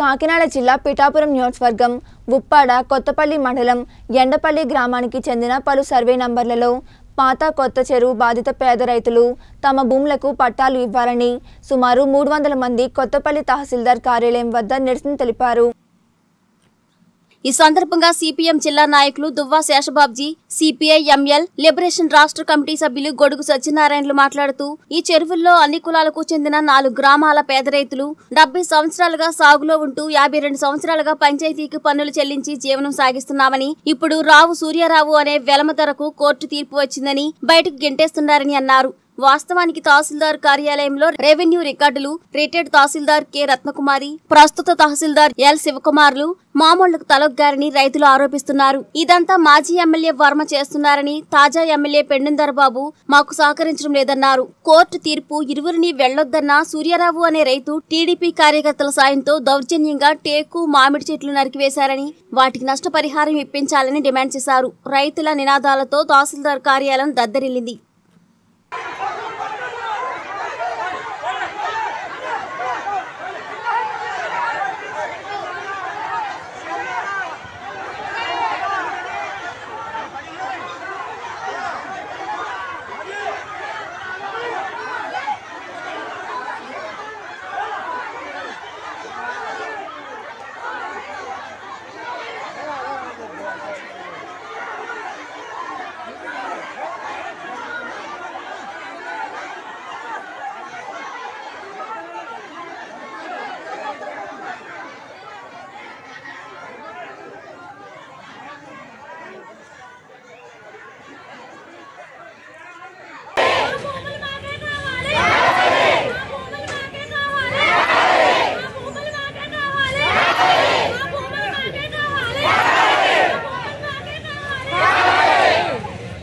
కాకినాడ జిల్లా పిఠాపురం నియోజకవర్గం ఉప్పాడ కొత్తపల్లి మండలం ఎండపల్లి గ్రామానికి చెందిన పలు సర్వే నంబర్లలో పాత కొత్త చెరువు బాధిత పేద రైతులు తమ భూములకు పట్టాలు ఇవ్వాలని సుమారు మూడు వందల మంది కొత్తపల్లి తహసీల్దార్ కార్యాలయం వద్ద నిరసన తెలిపారు. ఈ సందర్భంగా సిపిఎం జిల్లా నాయకులు Duvva Seshababji CPI ML liberation రాష్ట్ర కమిటీ సభ్యులు గొడుగు సత్యనారాయణలు మాట్లాడుతూ ఈ చెరువుల్లో అన్ని కులాలకు చెందిన నాలుగు గ్రామాల పేద రైతులు డెబ్బై సంవత్సరాలుగా సాగులో ఉంటూ యాభై రెండు సంవత్సరాలుగా పంచాయతీకి పన్నులు చెల్లించి జీవనం సాగిస్తున్నామని ఇప్పుడు రావు సూర్యారావు అనే వెలమ ధరకు కోర్టు తీర్పు వచ్చిందని బయటకు గెంటేస్తున్నారని అన్నారు. వాస్తవానికి తహసీల్దార్ కార్యాలయంలో రెవెన్యూ రికార్డులు రిటైర్డ్ తహసీల్దార్ కె. రత్నకుమారి ప్రస్తుత తహసీల్దార్ ఎల్. శివకుమార్లు మామూళ్ళకు తలొగ్గారని రైతులు ఆరోపిస్తున్నారు. ఇదంతా మాజీ ఎమ్మెల్యే వర్మ చేస్తున్నారని తాజా ఎమ్మెల్యే పెండిందర్ బాబు మాకు సహకరించడం లేదన్నారు. కోర్టు తీర్పు ఇరువురిని వెళ్ళొద్దన్న సూర్యారావు అనే రైతు టీడీపీ కార్యకర్తల సాయంతో దౌర్జన్యంగా టేకు మామిడి చెట్లు నరికివేశారని వాటికి నష్టపరిహారం ఇప్పించాలని డిమాండ్ చేశారు. రైతుల నినాదాలతో తహసీల్దార్ కార్యాలయం దద్దరిల్లింది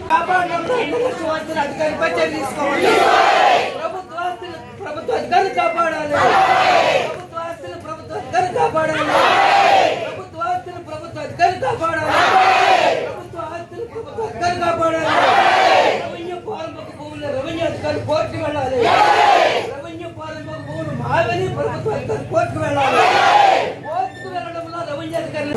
ప్రభుత్వ అధికారిపై చర్య తీసుకోవాలి ప్రభుత్వ ఆస్తులు ప్రభుత్వ అధికారులు కాపాడాలి ప్రభుత్వ ఆస్తులు ప్రభుత్వ అధికారులు కాపాడాలి ప్రభుత్వ ఆస్తులు ప్రభుత్వ అధికారులు కాపాడాలి ప్రభుత్వ ఆస్తులు ప్రభుత్వ అధికారులు కాపాడాలి రెవెన్యూ పారంభక భూములు రెవెన్యూ అధికారులు కోర్టుకు వెళ్ళాలి రెవెన్యూ పారంభక భూములు మావని ప్రభుత్వ అధికారులు కోర్టుకు వెళ్ళాలి కోర్టుకు వెళ్ళడంలో రెవెన్యూ అధికారులు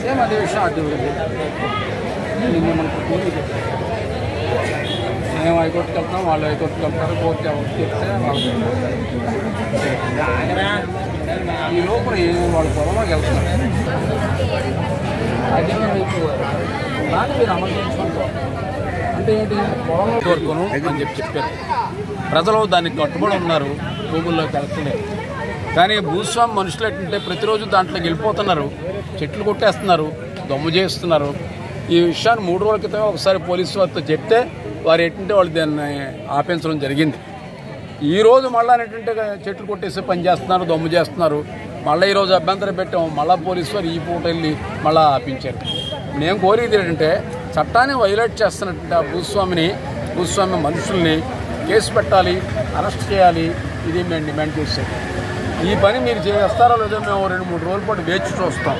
సేమ్ అదే విషయం అది నిన్న మనకు కూలి మేము హైకోర్టుకి వెళ్తాం వాళ్ళు హైకోర్టుకి వెళ్తారు కోర్టు ఎవరికి చెప్తే వాళ్ళు ఈ లోపల వాళ్ళు పొలంలోకి వెళ్తున్నారు? అదే మీకు దాన్ని మీరు అమలు అంటే ఏంటి? పొలంలో కోరుకోను అని చెప్పి చెప్పారు. ప్రజలు దానికి కట్టుబడి ఉన్నారు భూముల్లోకి వెళ్తలేదు కానీ భూస్వామి మనుషులు ఏంటంటే ప్రతిరోజు దాంట్లోకి వెళ్ళిపోతున్నారు చెట్లు కొట్టేస్తున్నారు దమ్ము చేస్తున్నారు. ఈ విషయాన్ని మూడు రోజుల క్రితం ఒకసారి పోలీసు వారితో చెప్తే వారు ఏంటంటే వాళ్ళు దాన్ని ఆపించడం జరిగింది. ఈరోజు రోజు మళ్ళీ ఏంటంటే చెట్లు కొట్టేసి పని చేస్తున్నారు దమ్ము చేస్తున్నారు. మళ్ళీ ఈరోజు అభ్యంతరం పెట్టాం మళ్ళీ పోలీసు వారు ఈ పూట వెళ్ళి మళ్ళీ ఆపించారు. నేను కోరేది ఏంటంటే చట్టాన్ని వైలేట్ చేస్తున్నట్టు ఆ భూస్వామిని భూస్వామి మనుషుల్ని కేసు పెట్టాలి అరెస్ట్ చేయాలి ఇది మేము డిమాండ్ చేసేది. ఈ పని మీరు చేస్తారో లేదో మేము రెండు మూడు రోజుల పాటు వేచి చూస్తాం.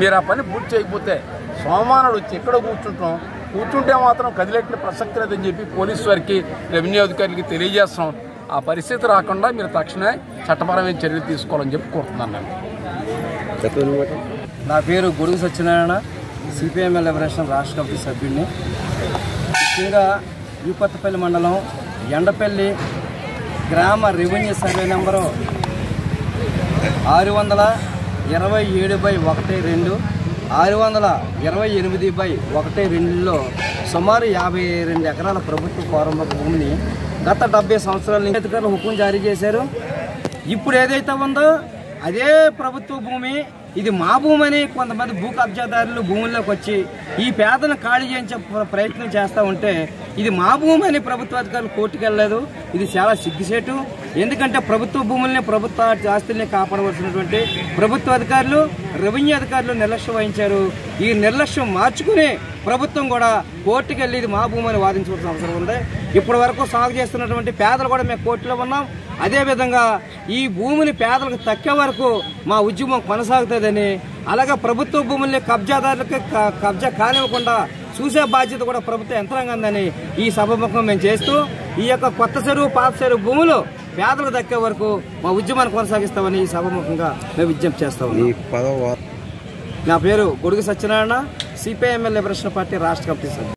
మీరు ఆ పని పూర్తి చేయకపోతే సోమానుడు వచ్చి ఎక్కడ కూర్చుంటాం? కూర్చుంటే మాత్రం కదిలేట్ల ప్రసక్తి లేదని చెప్పి పోలీసు వారికి రెవెన్యూ అధికారులకి తెలియజేస్తాం ఆ పరిస్థితి రాకుండా మీరు తక్షణమే చట్టపరమైన చర్యలు తీసుకోవాలని చెప్పి కోరుతున్నాను నేను. నా పేరు గొడుగు సత్యనారాయణ సిపిఎంఎల్ లిబరేషన్ రాష్ట్ర కమిటీ సభ్యుడిని. ముఖ్యంగా యూపత్తపల్లి మండలం ఎండపల్లి గ్రామ రెవెన్యూ సర్వే నెంబరు ఆరు వందల ఇరవై ఏడు బై ఒకటి రెండు. ఆరు వందల ఇరవై ఎనిమిది బై ఒకటి రెండులో సుమారు యాభై రెండు ఎకరాల ప్రభుత్వ ప్రారంభ భూమిని గత డెబ్బై సంవత్సరాల నుంచి అధికారులు హుకుం జారీ చేశారు. ఇప్పుడు ఏదైతే ఉందో అదే ప్రభుత్వ భూమి ఇది మా భూమి అని కొంతమంది భూ కబ్జాదారులు భూముల్లోకి వచ్చి ఈ పేదను ఖాళీ చేయించే ప్రయత్నం చేస్తూ ఉంటే ఇది మా భూమి అని ప్రభుత్వ అధికారులు కోర్టుకు వెళ్ళలేదు ఇది చాలా సిగ్గుసేటు ఎందుకంటే ప్రభుత్వ భూముల్ని ప్రభుత్వ ఆస్తుల్ని కాపాడవలసినటువంటి ప్రభుత్వ అధికారులు రెవెన్యూ అధికారులు నిర్లక్ష్యం వహించారు. ఈ నిర్లక్ష్యం మార్చుకుని ప్రభుత్వం కూడా కోర్టుకు వెళ్ళి ఇది మా భూమి అని వాదించవలసిన అవసరం ఉంది. ఇప్పటి వరకు సాగు చేస్తున్నటువంటి పేదలు కూడా మేము కోర్టులో ఉన్నాం. అదేవిధంగా ఈ భూమిని పేదలకు తక్కే వరకు మా ఉద్యమం కొనసాగుతుందని అలాగే ప్రభుత్వ భూముల్ని కబ్జాదారులకు కబ్జా కానివ్వకుండా చూసే బాధ్యత కూడా ప్రభుత్వ యంత్రాంగందని ఈ సభముఖం మేము చేస్తూ ఈ యొక్క కొత్త చెరువు పాత చెరువు భూములు పేదలకు దక్కే వరకు మా ఉద్యమాన్ని కొనసాగిస్తామని ఈ సభముఖంగా మేము విజ్ఞప్తి చేస్తాము నా పేరు Godugu Satyanarayana CPIML liberation party రాష్ట్ర కమిటీ